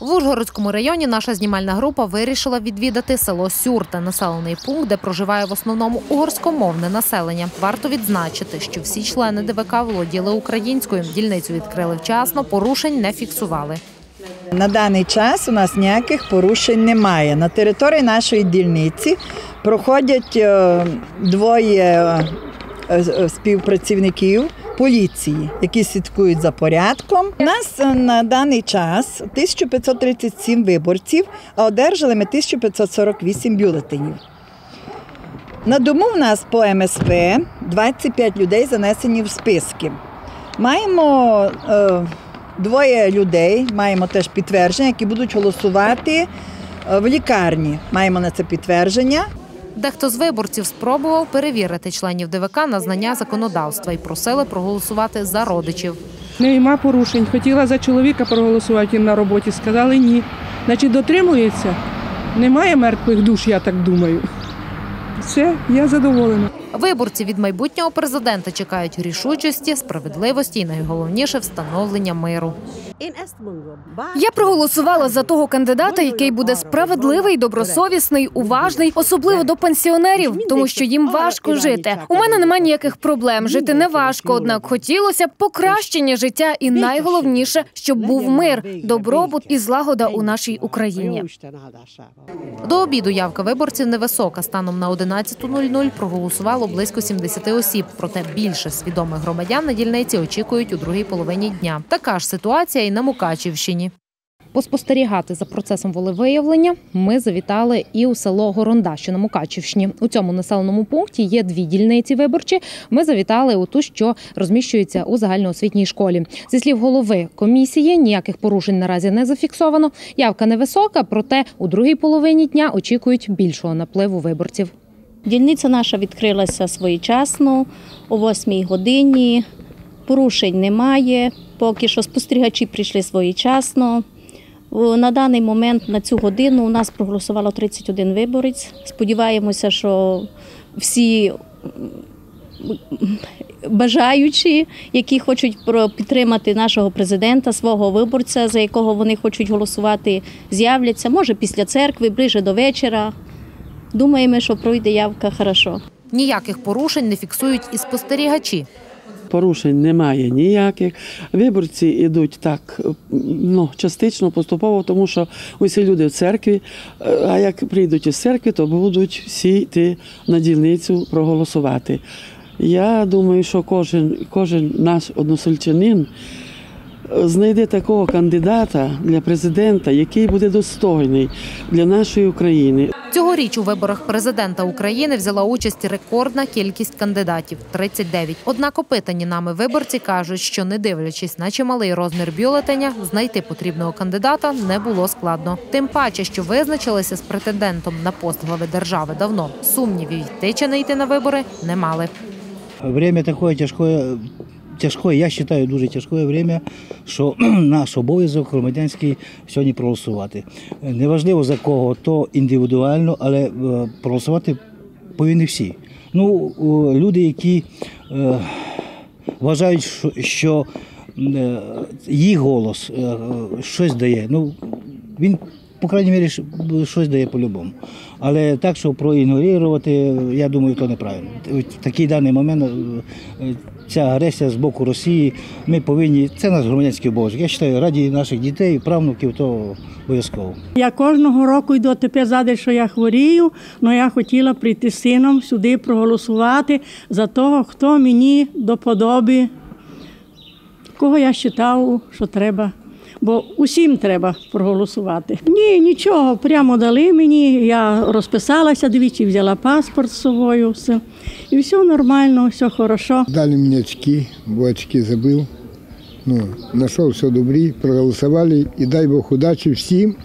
В Ужгородському районі наша знімальна група вирішила відвідати село Сюрте, населений пункт, де проживає в основному угорськомовне населення. Варто відзначити, що всі члени ДВК володіли українською. Дільницю відкрили вчасно, порушень не фіксували. На даний час у нас ніяких порушень немає. На території нашої дільниці проходять е, двоє е, е, співпрацівників поліції, які слідкують за порядком. У нас е, на даний час 1537 виборців, а одержали ми 1548 бюлетенів. На дому в нас по МСП 25 людей занесені в списки. Маємо е, двоє людей, маємо теж підтвердження, які будуть голосувати е, в лікарні. Маємо на це підтвердження. Дехто з виборців спробував перевірити членів ДВК на знання законодавства і просили проголосувати за родичів. Нема порушень. Хотіла за чоловіка проголосувати на роботі. Сказали ні. Значить, дотримується. Немає мертвих душ, я так думаю. Все, я задоволена. Виборці від майбутнього президента чекають рішучості, справедливості і найголовніше встановлення миру. Я проголосувала за того кандидата, який буде справедливий, добросовісний, уважний, особливо до пенсіонерів, тому що їм важко жити. У мене немає ніяких проблем. Жити не важко, однак хотілося б покращення життя, і найголовніше, щоб був мир, добробут і злагода у нашій Україні. До обіду явка виборців невисока. Станом на 11.00 проголосувало близько 70 осіб. Проте більше свідомих громадян на дільниці очікують у другій половині дня. Така ж ситуація і на Мукачівщині. Поспостерігати за процесом волевиявлення ми завітали і у село Горонда, що на Мукачівщині. У цьому населеному пункті є дві дільниці виборчі. Ми завітали у ту, що розміщується у загальноосвітній школі. Зі слів голови комісії, ніяких порушень наразі не зафіксовано. Явка невисока, проте у другій половині дня очікують більшого напливу виборців. Дільниця наша відкрилася своєчасно о 8 годині. Порушень немає. Поки що спостерігачі прийшли своєчасно. На даний момент на цю годину у нас проголосувало 31 виборець. Сподіваємося, що всі бажаючі, які хочуть підтримати нашого президента, свого виборця, за якого вони хочуть голосувати, з'являться. Може після церкви, ближе до вечора. Думаємо, що пройде явка хорошо. Ніяких порушень не фіксують і спостерігачі. Порушень немає ніяких. Виборці йдуть так ну, частично, поступово, тому що усі люди в церкві. Е, А як прийдуть із церкви, то будуть всі йти на дільницю проголосувати. Я думаю, що кожен, кожен наш односельчанин е, знайде такого кандидата для президента, який буде достойний для нашої України. Цьогоріч у виборах президента України взяла участь рекордна кількість кандидатів 39. Однак опитані нами виборці кажуть, що не дивлячись на чималий розмір бюлетеня, знайти потрібного кандидата не було складно. Тим паче, що визначилися з претендентом на пост глави держави давно. Сумнівів йти чи не йти на вибори не мали. Время такое тяжкое, тяжкое, я вважаю, дуже тяжке время, що наш обов'язок громадянський сьогодні проголосувати. Неважливо за кого, то індивідуально, але е, проголосувати повинні всі. Ну, люди, які е, вважають, що, е, їх голос щось дає. Ну, він, по крайній мірі, щось дає по-любому. Але так, що проігнорувати, я думаю, то неправильно. В такий даний момент е, ця агресія з боку Росії, ми повинні, це наш громадянський обов'язок. Я вважаю, раді наших дітей, правнуків, то обов'язково. Я кожного року йду тепер ззади, що я хворію, але я хотіла прийти з сином сюди проголосувати за того, хто мені до подоби, кого я вважав, що треба. Бо усім треба проголосувати. Ні, нічого, прямо дали мені. Я розписалася двічі, взяла паспорт з собою, все. І все нормально, все хорошо. Дали мені очки, бо очки забив. Ну, нашел все добрі, проголосували І дай Бог удачі всім.